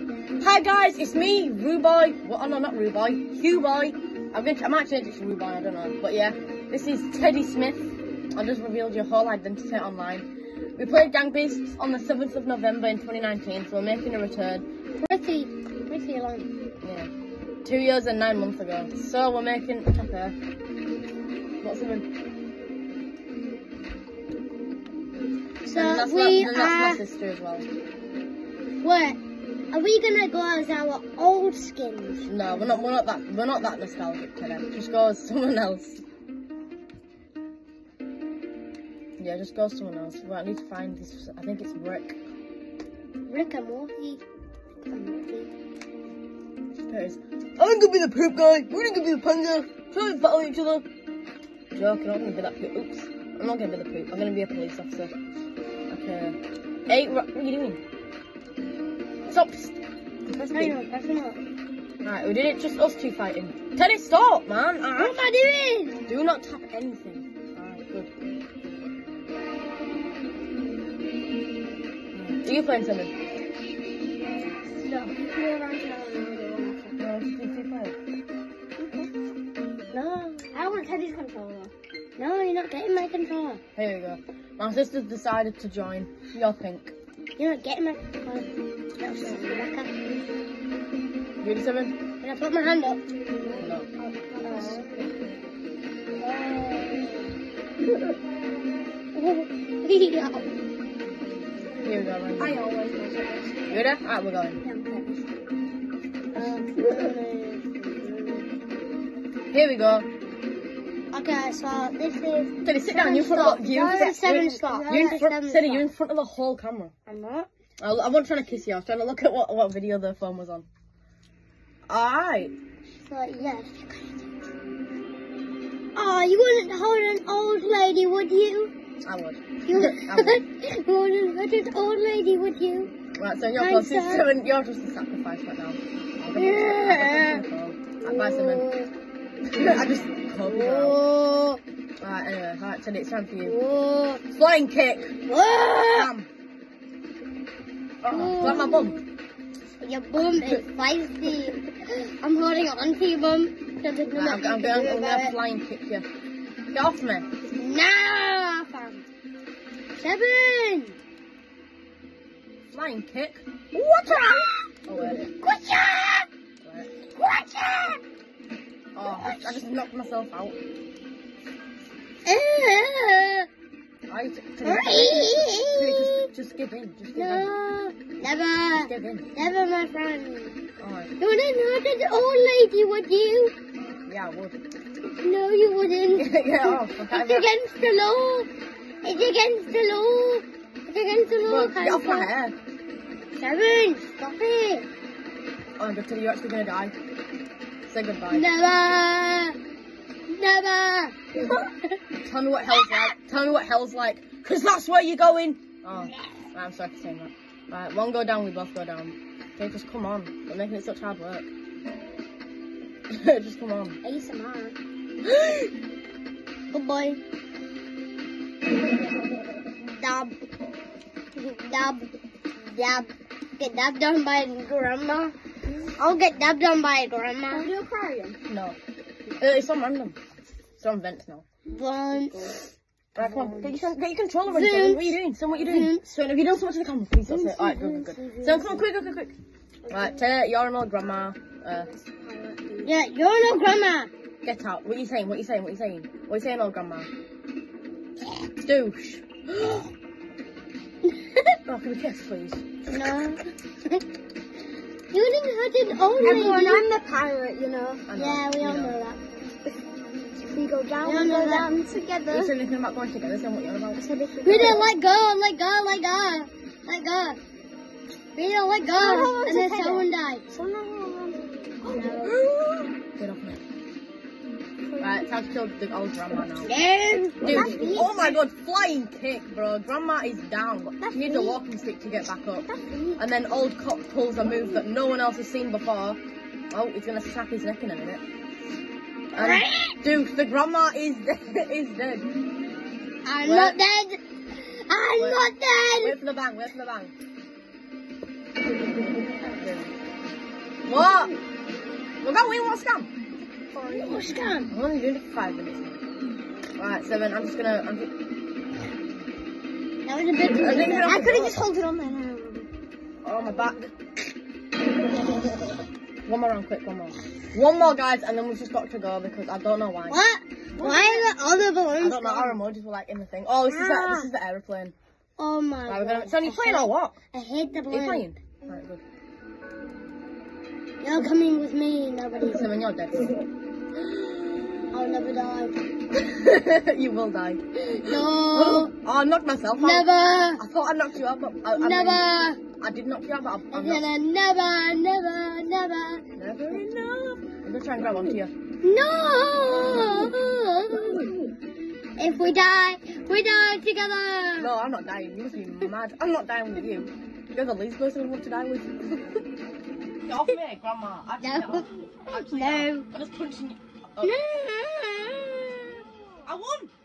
Hi guys, it's me, Ruboy. Well, oh no, not Ruboy, Hugh Boy. I'm going to, I might change it to Ruboy, I don't know. But yeah, this is Teddy Smith. I just revealed your whole identity online. We played Gang Beasts on the 7th of November in 2019, so we're making a return. Pretty, pretty long. Yeah. Two years and nine months ago. So we're making, okay. What's the one? So and that's, we that's are. my sister as well. What? Are we gonna go as our old skins? No, we're not. We're not that. We're not that nostalgic today. Just go as someone else. Yeah, just go as someone else. Well, I need to find this. I think it's Rick. Rick and Morty. Rick and Morty. There it is. I'm gonna be the poop guy. We're gonna be the panda. Trying to battle each other. Joking. I'm gonna be that poop. Oops. I'm not gonna be the poop. I'm gonna be a police officer. Okay. Hey, what are you doing? Stop. Press I B. know, that's not. Right, we did it. Just us two fighting. Teddy, stop, man. What am I doing? Do not tap anything. Alright, good. Are you playing something? No. Go around town and No, it's just PC player. No. I want Teddy's controller. No, you're not getting my controller. Here we go. My sister's decided to join. You're pink. You're not getting my controller. No, sorry, Rebecca. Ready, seven? Can I put my hand up? No. yeah. Here we go, man. I always. You ready? Alright, we're going. Um, Here we go. okay, so this is. Teddy, sit down. You're in front of the. You're in front, you're in- stop. You're in Zero front. seven Teddy, you're in front of the whole camera. I'm not. I, I wasn't trying to kiss you. I was trying to look at what, what video the phone was on. Alright. So, yes. Oh, you wouldn't hold an old lady, would you? I would. You I would. you wouldn't hurt an old lady, would you? Right, so you're close. You're just a sacrifice right now. Yeah. I'll go for the phone. Advice him I just hope you out. Alright, anyway, alright, Teddy, it's time for you. Whoa. Flying kick! Whoa. Bam! Oh, grab my bum. Your bum is feisty. I'm holding on to your bum. So there's Right, I'm, I'm, going, I'm about gonna flying kick you. Get off me. No, fam. Seven. Flying kick. What? Oh, wait. Gotcha. wait. Gotcha. Oh, I, I just knocked myself out. Uh, I, just, just give in. Just give in. no, Just never. give in. Never, my friend. Alright. You wouldn't hurt an old lady, would you? Yeah, I would. No, you wouldn't. Get off. Can't It's against the law. It's against the law. It's against the law. Well, get off my head. Seven, stop it. Oh, good, Teddy, you're actually gonna die. Say goodbye. Never. Never. Tell me what hell's like. Tell me what hell's like. Cause that's where you're going. Oh, I'm sorry for saying that. Right, one go down, we both go down. Okay, just come on. We're making it such hard work. just come on. ASMR. Good boy. Dab. Dab. Dab. Get dabbed on by grandma. I'll get dabbed on by grandma. Are you crying? no. Uh, It's on random. It's on vents now. Once. Right, come on. Get your, get your controller ready. Son. What are you doing? Son, what are you doing? Vince. Son, have you done so much to the camera? Please, that's it. Alright, good, good, good. Son, come on, quick, quick, quick, quick. Right, Ted, you're an old grandma. Uh, Yeah, you're no grandma. get out. What are you saying? What are you saying? What are you saying? What are you saying, old grandma? Douche. Oh, can we kiss, please? no. you didn't hurt an old lady. Everyone, I'm the pirate, you know. Know, Yeah, we all know. know that. If we go down, We we all know go that. down together. You said anything about going together, so what you're on about? So if we we didn't let go, let go, let go, let go. We didn't let go, Oh, and then it's okay. someone died. So now Get off me. Right, time to kill the old grandma now. Then, Dude, oh my god, flying kick, bro. Grandma is down. That's She needs a walking stick to get back up. And then old cop pulls a move that no one else has seen before. Oh, he's gonna snap his neck in a minute. And, dude, the grandma is is dead. I'm Where? not dead. I'm Where? not dead. Wait for the bang, wait for the bang. What? We'll go, we want scam. What scam? I'm only doing it for five minutes. Right, so then I'm just gonna. I'm just, That was a bit I think easy. we're I could have just held it on there. oh, my back. One more round, quick, one more. One more, guys, and then we've just got to go because I don't know why. What? Why are the other balloons? I don't know. Our emojis were like in the thing. Oh, this is the, this is the aeroplane. Oh my Right, we're god. gonna. Son, you playing or what? I hate the Are you balloon. playing? Right, good. You're coming with me, nobody. So when you're dead, I'll never die. you will die. No. Oh, I knocked myself out. Never. I thought I knocked you out, but I, I mean, Never. I did knock you out, but I'm, I'm Never, not. never, never, never. Never enough. I'm gonna try and grab onto you. No. If we die, we die together. No, I'm not dying. You must be mad. I'm not dying with you. You're the least person I want to die with. Get off me, Grandma. Actually, No. get off. Actually, No. I'm just punching you. No. I won.